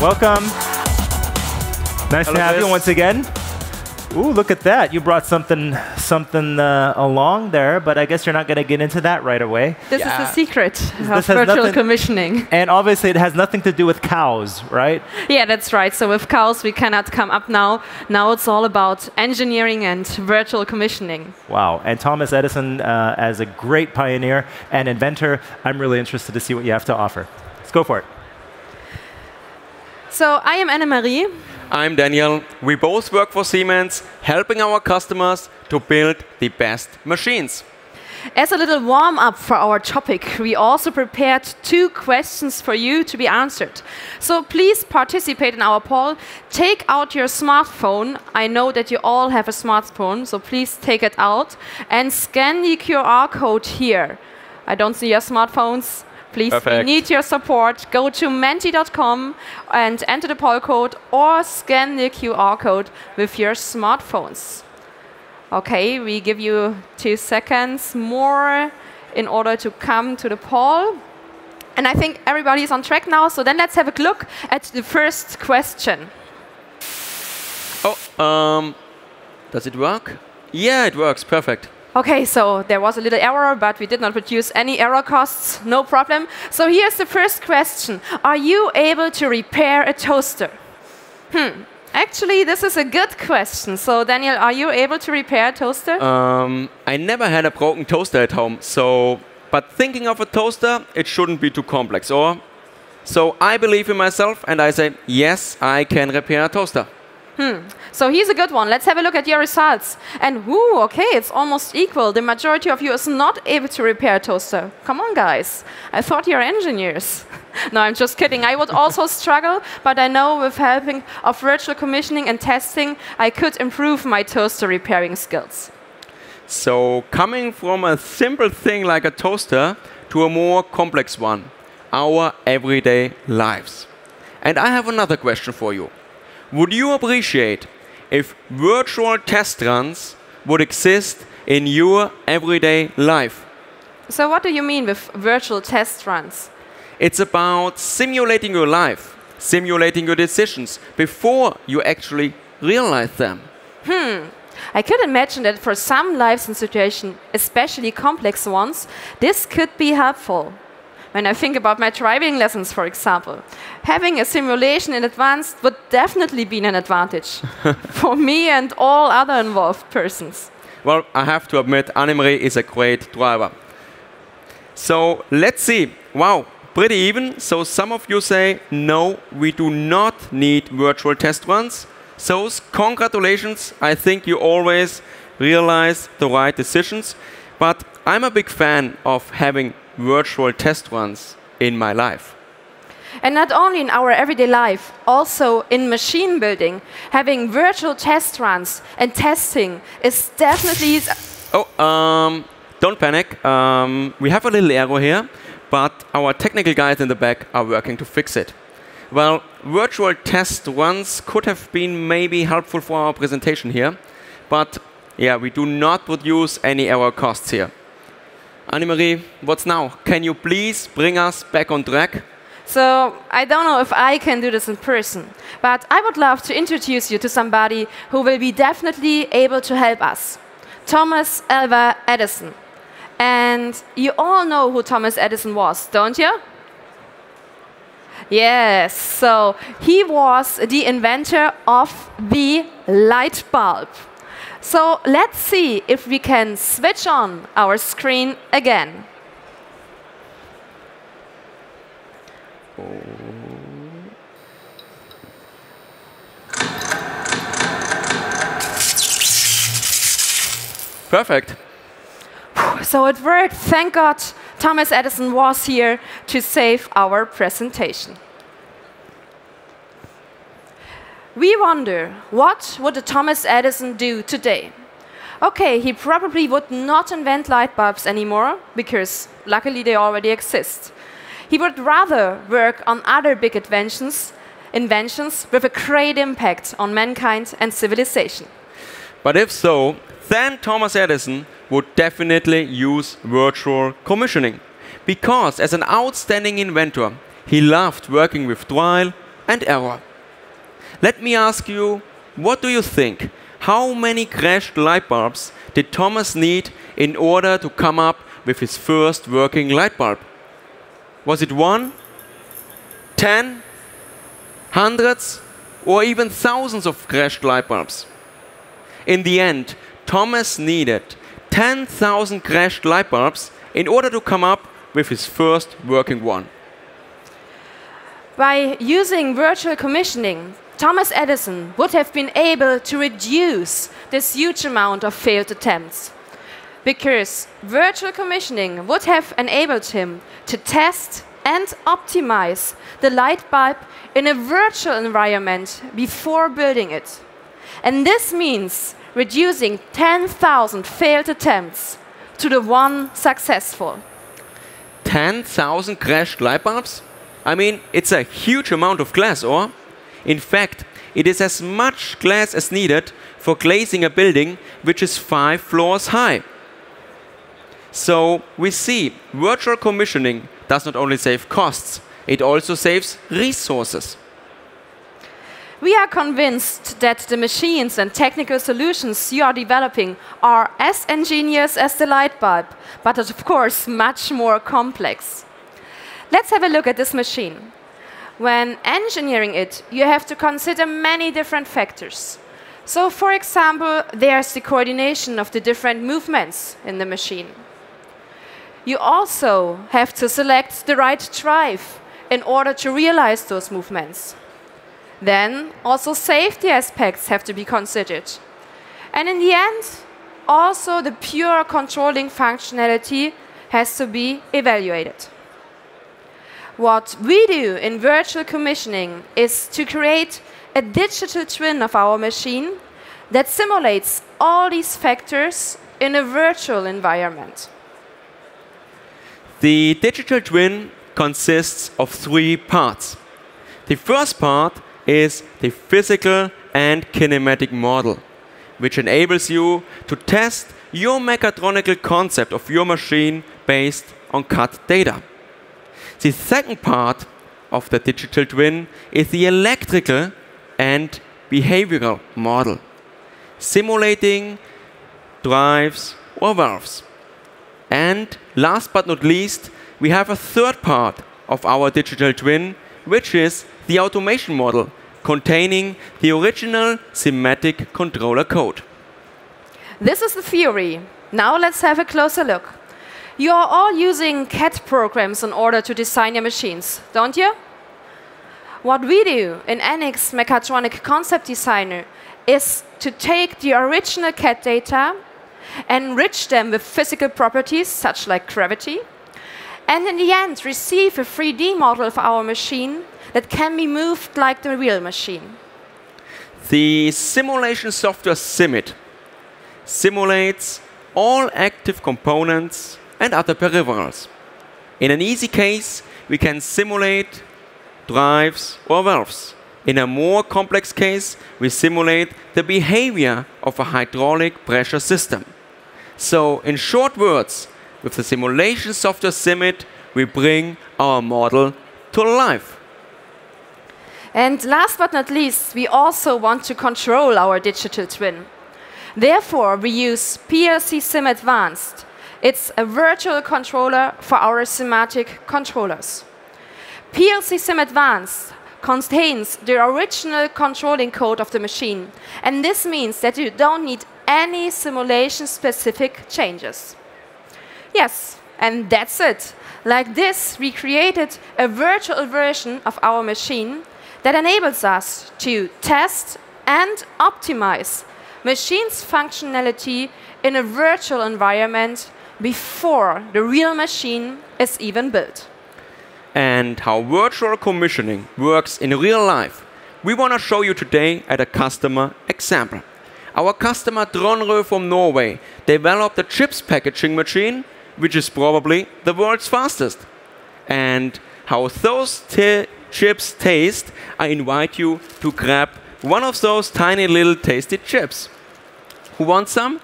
Welcome. Nice Hello, to have you once again. Ooh, look at that. You brought something something uh, along there, but I guess you're not going to get into that right away. This Yeah. is the secret of has virtual nothing- commissioning. And obviously, it has nothing to do with cows, right? Yeah, that's right. So with cows, we cannot come up now. Now it's all about engineering and virtual commissioning. Wow. And Thomas Edison, uh, as a great pioneer and inventor, I'm really interested to see what you have to offer. Let's go for it. So I am Annemarie. I'm Daniel. We both work for Siemens, helping our customers to build the best machines. As a little warm up for our topic, we also prepared two questions for you to be answered. So please participate in our poll. Take out your smartphone. I know that you all have a smartphone, so please take it out and scan the QR code here. I don't see your smartphones. Please, we need your support. Go to menti.com and enter the poll code or scan the QR code with your smartphones. Okay, we give you two seconds more in order to come to the poll. And I think everybody is on track now, so then let's have a look at the first question. Oh, um, does it work? Yeah, it works. Perfect. Okay, so there was a little error, but we did not produce any error costs, no problem. So here's the first question Are you able to repair a toaster? Hmm, actually, this is a good question. So, Daniel, are you able to repair a toaster? Um, I never had a broken toaster at home, so. But thinking of a toaster, it shouldn't be too complex, or? So I believe in myself, and I say, yes, I can repair a toaster. Hmm. So here's a good one. Let's have a look at your results. And whoo, okay, it's almost equal. The majority of you is not able to repair a toaster. Come on, guys. I thought you're engineers. no, I'm just kidding. I would also struggle, but I know with helping of virtual commissioning and testing, I could improve my toaster repairing skills. So coming from a simple thing like a toaster to a more complex one, our everyday lives. And I have another question for you. Would you appreciate if virtual test runs would exist in your everyday life? So what do you mean with virtual test runs? It's about simulating your life, simulating your decisions before you actually realize them. Hmm. I could imagine that for some lives and situations, especially complex ones, this could be helpful. When I think about my driving lessons, for example, having a simulation in advance would definitely be an advantage for me and all other involved persons. Well, I have to admit, Annemarie is a great driver. So let's see. Wow, pretty even. So some of you say, no, we do not need virtual test runs. So congratulations. I think you always realize the right decisions. But I'm a big fan of having virtual test runs in my life. And not only in our everyday life, also in machine building, having virtual test runs and testing is definitely Oh, um, don't panic. Um, we have a little error here, but our technical guys in the back are working to fix it. Well, virtual test runs could have been maybe helpful for our presentation here, but yeah, we do not produce any error costs here. Annemarie, what's now? Can you please bring us back on track? So I don't know if I can do this in person, but I would love to introduce you to somebody who will be definitely able to help us. Thomas Alva Edison. And you all know who Thomas Edison was, don't you? Yes, so he was the inventor of the light bulb. So let's see if we can switch on our screen again. Perfect. So it worked. Thank God Thomas Edison was here to save our presentation. We wonder, what would Thomas Edison do today? Okay, he probably would not invent light bulbs anymore, because luckily they already exist. He would rather work on other big inventions, inventions with a great impact on mankind and civilization. But if so, then Thomas Edison would definitely use virtual commissioning. Because as an outstanding inventor, he loved working with trial, and error. Let me ask you, what do you think? How many crashed light bulbs did Thomas need in order to come up with his first working light bulb? Was it one, ten, hundreds, or even thousands of crashed light bulbs? In the end, Thomas needed 10,000 crashed light bulbs in order to come up with his first working one. By using virtual commissioning, Thomas Edison would have been able to reduce this huge amount of failed attempts. Because virtual commissioning would have enabled him to test and optimize the light bulb in a virtual environment before building it. And this means reducing 10,000 failed attempts to the one successful. 10,000 crashed light bulbs? I mean, it's a huge amount of glass, or? In fact, it is as much glass as needed for glazing a building which is five floors high. So we see virtual commissioning does not only save costs, it also saves resources. We are convinced that the machines and technical solutions you are developing are as ingenious as the light bulb, but of course much more complex. Let's have a look at this machine. When engineering it, you have to consider many different factors. So, for example, there's the coordination of the different movements in the machine. You also have to select the right drive in order to realize those movements. Then, also safety aspects have to be considered. And in the end, also the pure controlling functionality has to be evaluated. What we do in virtual commissioning is to create a digital twin of our machine that simulates all these factors in a virtual environment. The digital twin consists of three parts. The first part is the physical and kinematic model, which enables you to test your mechatronical concept of your machine based on CAD data. The second part of the digital twin is the electrical and behavioral model, simulating drives or valves. And last but not least, we have a third part of our digital twin, which is the automation model, containing the original SIMATIC controller code. This is the theory. Now let's have a closer look. You are all using CAD programs in order to design your machines, don't you? What we do in NX Mechatronic Concept Designer is to take the original CAD data, enrich them with physical properties such like gravity, and in the end receive a 3D model of our machine that can be moved like the real machine. The simulation software SIMIT simulates all active components and other peripherals. In an easy case, we can simulate drives or valves. In a more complex case, we simulate the behavior of a hydraulic pressure system. So, in short words, with the simulation software SIMIT, we bring our model to life. And last but not least, we also want to control our digital twin. Therefore, we use PLCSIM Advanced it's a virtual controller for our SIMATIC controllers. PLCSIM Advanced contains the original controlling code of the machine, and this means that you don't need any simulation-specific changes. Yes, and that's it. Like this, we created a virtual version of our machine that enables us to test and optimize machine's functionality in a virtual environment before the real machine is even built. And how virtual commissioning works in real life, we want to show you today at a customer example. Our customer Tronrud from Norway developed a chips packaging machine, which is probably the world's fastest. And how those chips taste, I invite you to grab one of those tiny little tasty chips. Who wants some?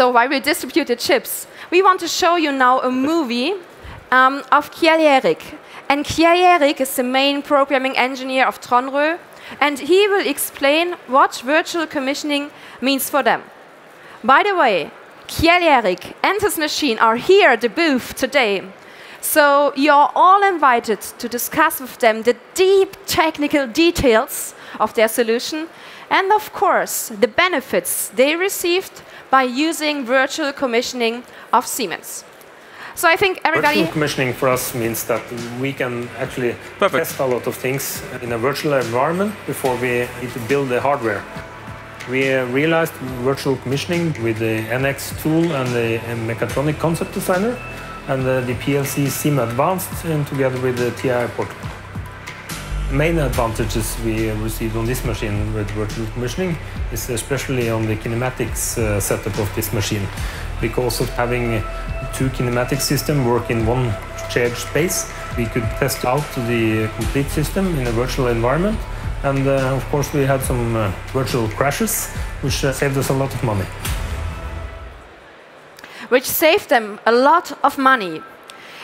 So while we distribute the chips, we want to show you now a movie um, of Kjell. And Kjell is the main programming engineer of Tronrud, and he will explain what virtual commissioning means for them. By the way, Kjell Erik and his machine are here at the booth today. So you're all invited to discuss with them the deep technical details of their solution and of course the benefits they received by using virtual commissioning of Siemens. So I think everybody. Virtual commissioning for us means that we can actually Perfect. test a lot of things in a virtual environment before we need to build the hardware. We realized virtual commissioning with the NX tool and the Mechatronic Concept Designer and the PLCSIM Advanced and together with the TIA Portal. Main advantages we received on this machine with virtual commissioning is especially on the kinematics uh, setup of this machine. Because of having two kinematic systems work in one shared space we could test out the complete system in a virtual environment. And uh, of course we had some uh, virtual crashes which uh, saved us a lot of money. Which saved them a lot of money.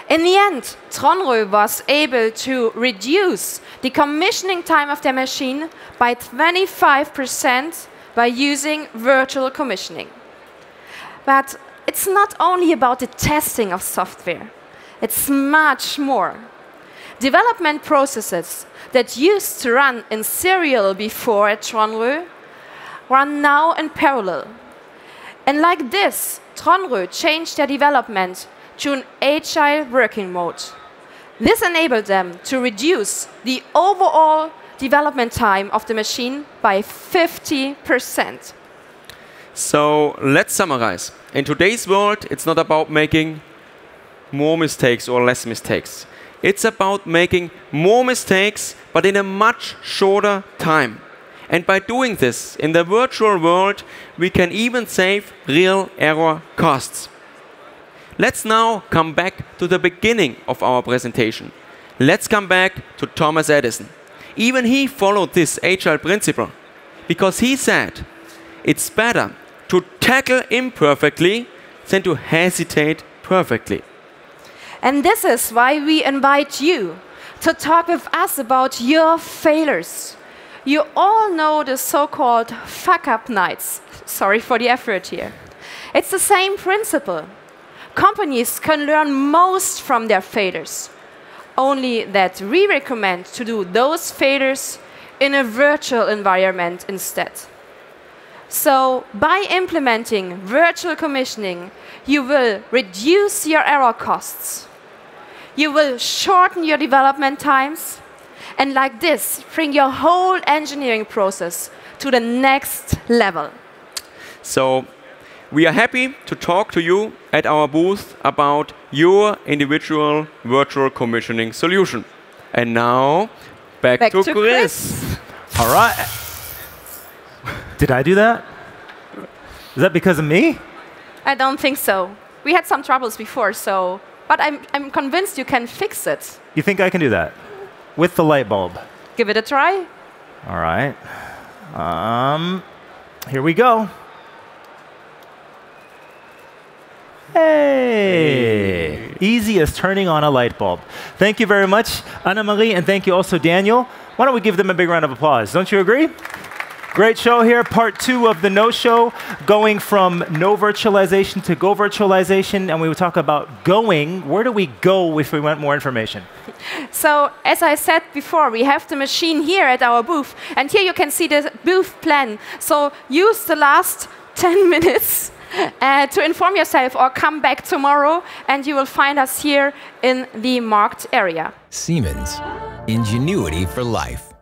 In the end, Tronrud was able to reduce the commissioning time of their machine by 25% by using virtual commissioning. But it's not only about the testing of software, it's much more. Development processes that used to run in serial before at Tronrud run now in parallel. And like this, Tronrud changed their development to an agile working mode. This enabled them to reduce the overall development time of the machine by 50%. So let's summarize. In today's world, it's not about making more mistakes or less mistakes. It's about making more mistakes, but in a much shorter time. And by doing this in the virtual world, we can even save real error costs. Let's now come back to the beginning of our presentation. Let's come back to Thomas Edison. Even he followed this agile principle because he said it's better to tackle imperfectly than to hesitate perfectly. And this is why we invite you to talk with us about your failures. You all know the so called fuck up nights. Sorry for the effort here. It's the same principle. Companies can learn most from their failures, only that we recommend to do those failures in a virtual environment instead. So, by implementing virtual commissioning, you will reduce your error costs. You will shorten your development times, and like this, bring your whole engineering process to the next level. So, we are happy to talk to you at our booth about your individual virtual commissioning solution. And now, back, Back to, to Chris. All right. Did I do that? Is that because of me? I don't think so. We had some troubles before, so. But I'm, I'm convinced you can fix it. You think I can do that? With the light bulb. Give it a try. All right. Um, here we go. Hey! Easy as turning on a light bulb. Thank you very much, Anna Marie, and thank you also, Daniel. Why don't we give them a big round of applause? Don't you agree? Great show here, part two of the No Show, going from no virtualization to go virtualization, and we will talk about going. Where do we go if we want more information? So, as I said before, we have the machine here at our booth, and here you can see the booth plan. So, use the last 10 minutes uh, to inform yourself or come back tomorrow, and you will find us here in the marked area. Siemens. Ingenuity for life.